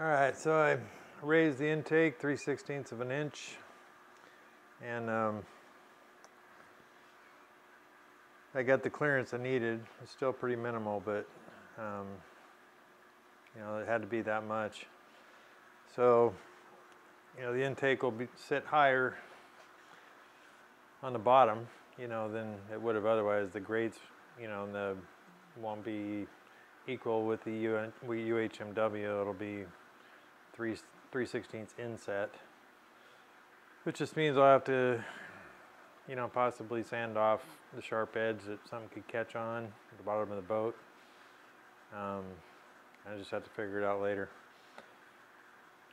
All right, so I raised the intake 3 16ths of an inch and um, I got the clearance I needed. It's still pretty minimal, but um, you know, it had to be that much. So, you know, the intake will be sit higher on the bottom, you know, than it would have otherwise. The grades, you know, and the won't be equal with the UHMW. It'll be three three sixteenths inset, which just means I'll have to, you know, possibly sand off the sharp edge that something could catch on at the bottom of the boat. Um, I just have to figure it out later.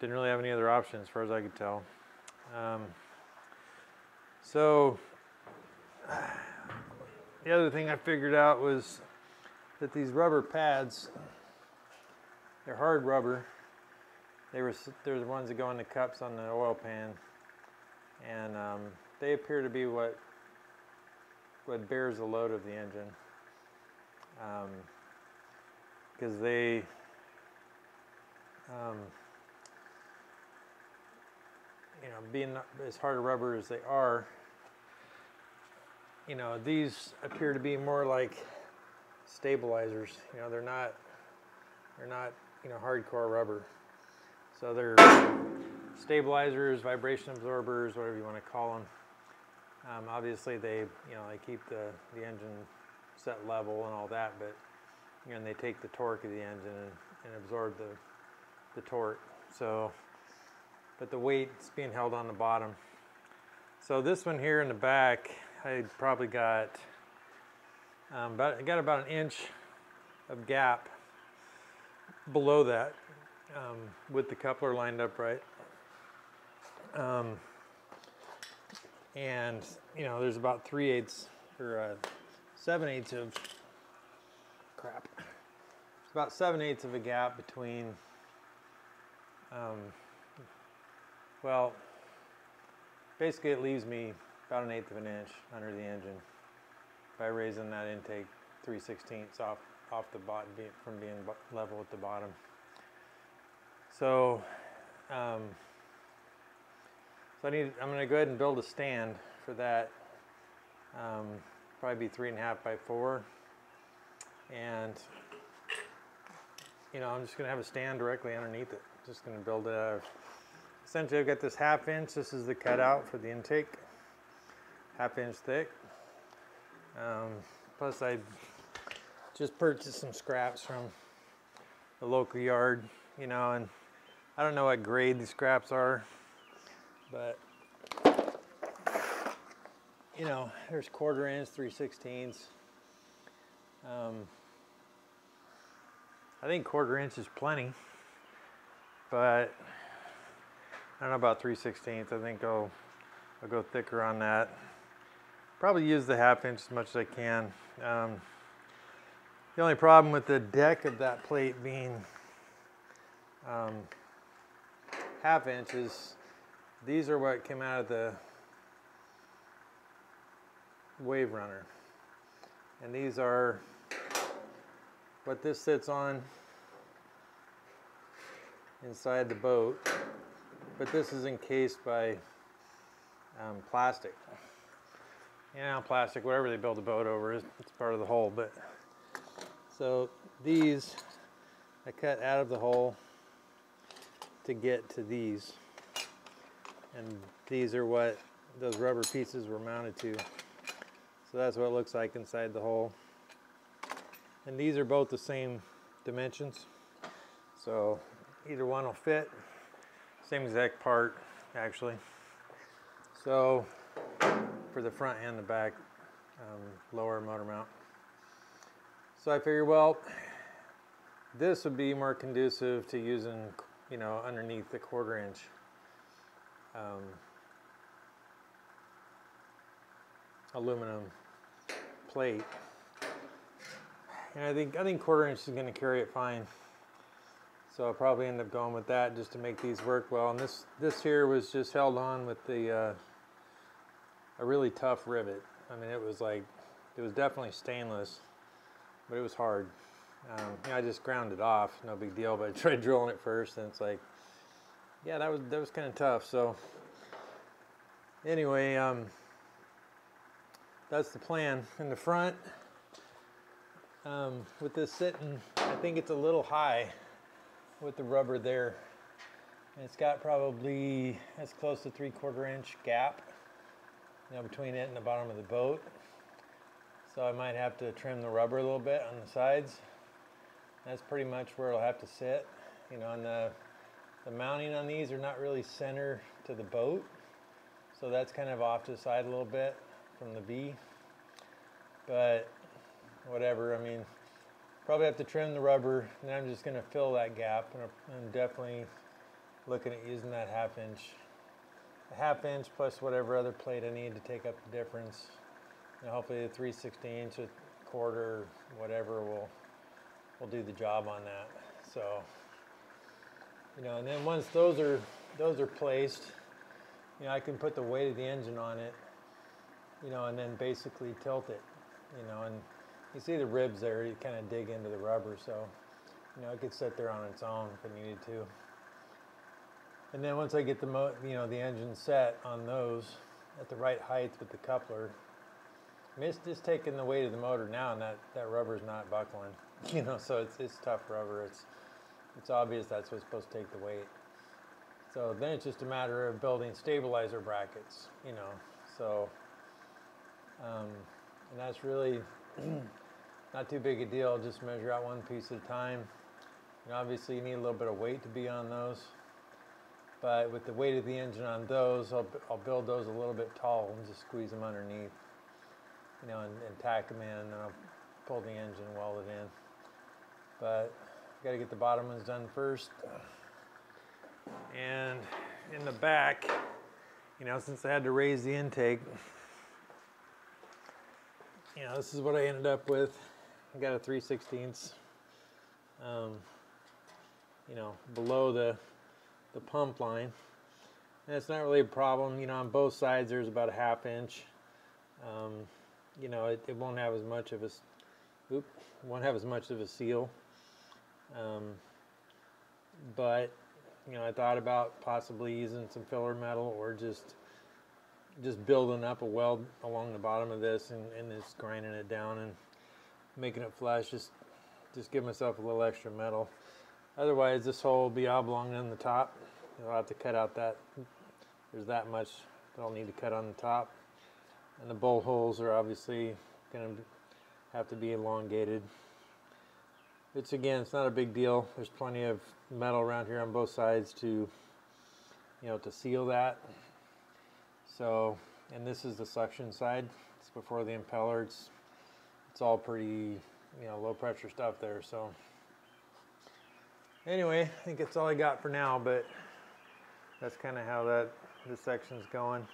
Didn't really have any other options as far as I could tell. Um, so the other thing I figured out was that these rubber pads, they're hard rubber they were they're the ones that go in the cups on the oil pan, and um, they appear to be what what bears the load of the engine. Because um, they um, you know, being as hard a rubber as they are, you know, these appear to be more like stabilizers. You know, they're not, they're not, you know, hardcore rubber. So they're stabilizers, vibration absorbers, whatever you want to call them. Um, obviously, they you know they keep the, the engine set level and all that, but you know, and they take the torque of the engine and, and absorb the the torque. So, but the weight's being held on the bottom. So this one here in the back, I probably got um, about I got about an inch of gap below that um, with the coupler lined up right. Um, and you know, there's about three eighths or uh, seven eighths of crap. It's about seven eighths of a gap between. Um, well, basically, it leaves me about an eighth of an inch under the engine by raising that intake 3 16ths off off the bottom from being level at the bottom. So, um, so I need, I'm going to go ahead and build a stand for that. Um, probably be three and a half by four. And, you know, I'm just going to have a stand directly underneath it. Just going to build of, essentially I've got this half inch. This is the cutout for the intake. Half inch thick. Um, plus I just purchased some scraps from the local yard, you know, and I don't know what grade these scraps are, but you know, there's quarter inch, three sixteenths. Um, I think quarter inch is plenty, but I don't know about three sixteenths. I think I'll, I'll go thicker on that. Probably use the half inch as much as I can. Um, the only problem with the deck of that plate being um, half inches. These are what came out of the Waverunner. And these are what this sits on inside the boat. But this is encased by um, plastic. You know, plastic, whatever they build a boat over, it's part of the hull. But so these I cut out of the hull to get to these. And these are what those rubber pieces were mounted to. So that's what it looks like inside the hole. And these are both the same dimensions. So either one will fit. Same exact part, actually. So for the front and the back um, lower motor mount. So I figured, well, this would be more conducive to using you know, underneath the quarter inch. Um, aluminum plate. And I think I think quarter inch is going to carry it fine. So I'll probably end up going with that just to make these work well. And this this here was just held on with the uh, a really tough rivet. I mean, it was like it was definitely stainless, but it was hard. Um, you know, I just ground it off, no big deal. But I tried drilling it first, and it's like, yeah, that was that was kind of tough. So anyway, um, that's the plan in the front. Um, with this sitting, I think it's a little high with the rubber there. And it's got probably as close to three quarter inch gap, you know, between it and the bottom of the boat. So I might have to trim the rubber a little bit on the sides. That's pretty much where it'll have to sit. You know, and the, the mounting on these are not really center to the boat. So that's kind of off to the side a little bit from the B. But whatever, I mean, probably have to trim the rubber and I'm just gonna fill that gap and I'm definitely looking at using that half inch a half inch plus whatever other plate I need to take up the difference and hopefully the 3 16 a quarter whatever will will do the job on that. So you know and then once those are those are placed you know I can put the weight of the engine on it you know and then basically tilt it you know and you see the ribs there you kind of dig into the rubber so you know it could sit there on its own if it needed to. And then once I get the mo you know the engine set on those at the right height with the coupler, I mean, it's just taking the weight of the motor now, and that that rubber's not buckling. You know, so it's it's tough rubber. It's it's obvious that's what's supposed to take the weight. So then it's just a matter of building stabilizer brackets. You know, so um, and that's really not too big a deal. Just measure out one piece at a time. Obviously, you need a little bit of weight to be on those. But with the weight of the engine on those, I'll, I'll build those a little bit tall and just squeeze them underneath, you know, and, and tack them in, and I'll pull the engine, weld it in. But got to get the bottom ones done first. And in the back, you know, since I had to raise the intake, you know, this is what I ended up with. I got a 3 16ths, um, you know, below the the pump line. And it's not really a problem, you know, on both sides there's about a half inch. Um, you know, it, it, won't have as much of a, oop, won't have as much of a seal. Um, but, you know, I thought about possibly using some filler metal or just just building up a weld along the bottom of this and, and just grinding it down and making it flush. Just just give myself a little extra metal. Otherwise, this hole will be oblong on the top. I'll have to cut out that, there's that much that I'll need to cut on the top. And the bolt holes are obviously going to have to be elongated. It's again, it's not a big deal. There's plenty of metal around here on both sides to, you know, to seal that. So, and this is the suction side. It's before the impeller. It's, it's all pretty, you know, low pressure stuff there. So anyway, I think that's all I got for now, but that's kind of how that this section's going.